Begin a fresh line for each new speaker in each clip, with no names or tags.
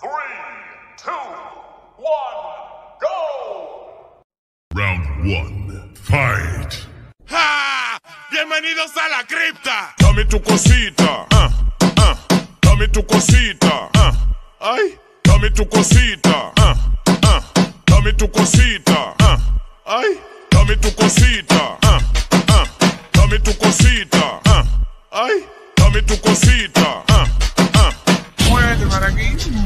Three, two, one, go.
Round one, fight.
¡Ja! Bienvenidos a la cripta. Dame tu cosita. Ah, ah. Dame tu cosita. Ah. Ay. Dame tu cosita. Ah, ah. Dame tu cosita. Ah. Ay. Dame tu cosita. Ah, ah. Dame tu cosita. Ah. Ay. Dame tu cosita.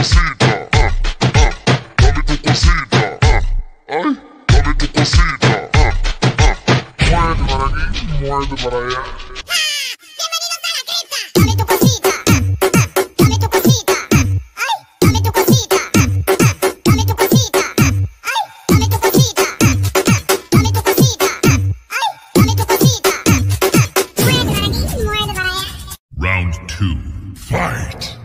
cocida, ah,
ah, dame tu cocida, ah, ay, dame tu cocida, ah, ah, muerde para aquí, muerde para allá.
Round two, fight!